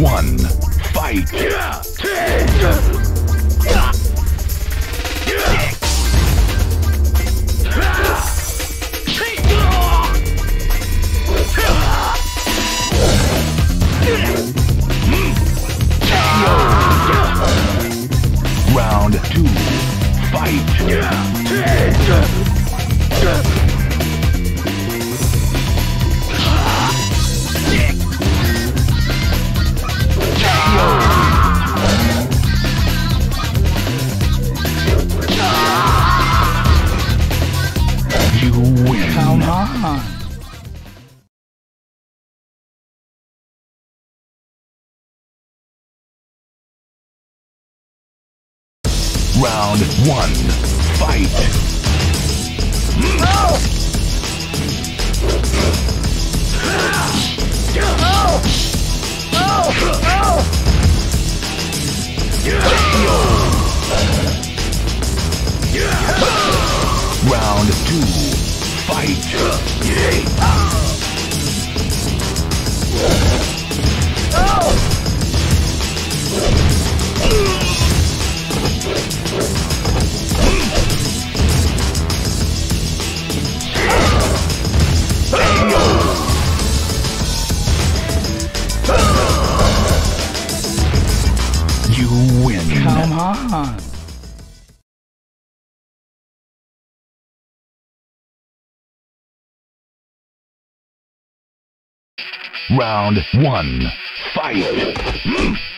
one, fight! Round one, fight! Round Round one, fight!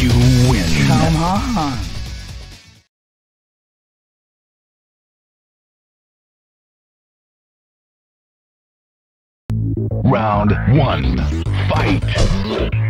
You win. Come on. Round one, fight!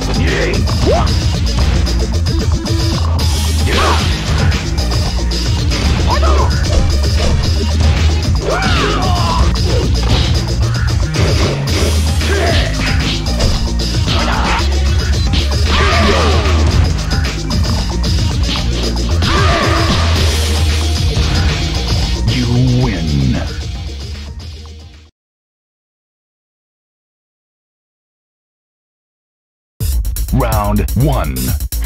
You one.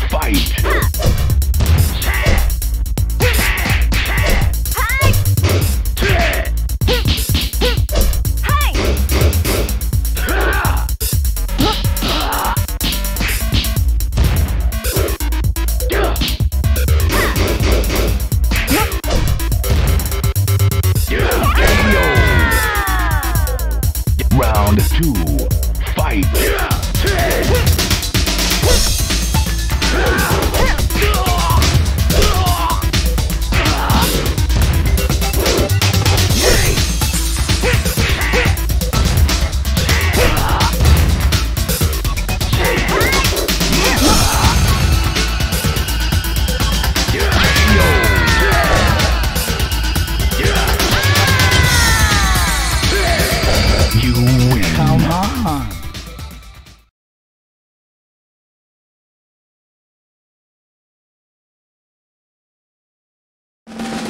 Fight. Round two. Fight.